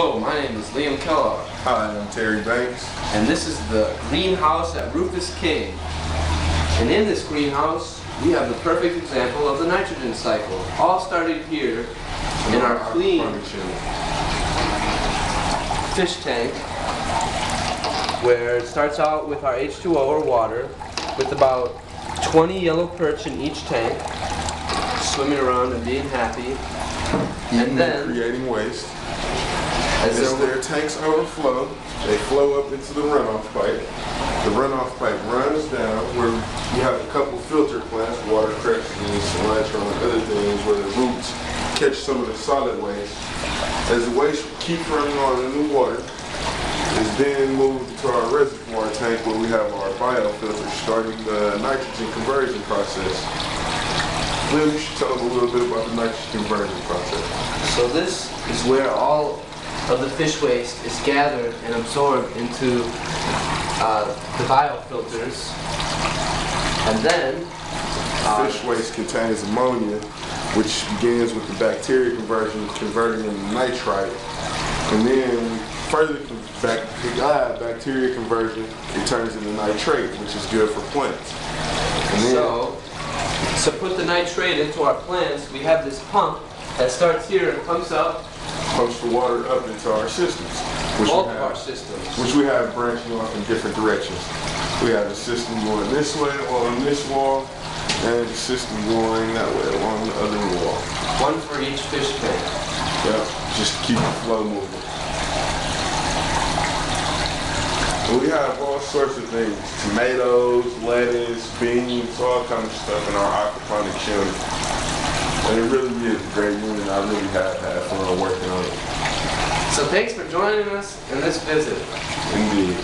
Hello, my name is Liam Kellogg, Hi, I'm Terry Banks. and this is the greenhouse at Rufus King. And in this greenhouse, we have the perfect example of the nitrogen cycle. All started here in our clean fish tank, where it starts out with our H2O or water, with about 20 yellow perch in each tank, swimming around and being happy. Eating And then, creating waste. As As their tanks overflow, they flow up into the runoff pipe. The runoff pipe runs down where you have a couple filter plants, water cracks and cilantro and other things where the roots catch some of the solid waste. As the waste keeps running on in the water, is then moved to our reservoir tank where we have our biofilter starting the nitrogen conversion process. Lil, you should tell them a little bit about the nitrogen conversion process. So this is where all of the fish waste is gathered and absorbed into uh, the biofilters. And then, uh, Fish waste contains ammonia, which begins with the bacteria conversion, converting into nitrite. And then further con- bac- uh, bacteria conversion, it turns into nitrate, which is good for plants. And then so, to put the nitrate into our plants, we have this pump that starts here and pumps out pumps the water up into our systems, which all we of our have, systems. which we have branching off in different directions. We have a system going this way along this wall, and a system going that way along the other wall. One for each fish tank. Yep, just keep the flow moving. And we have all sorts of things, tomatoes, lettuce, beans, all kinds of stuff in our aquaponics unit. And it really is a great unit. I really have had fun working on it. So thanks for joining us in this visit. Indeed.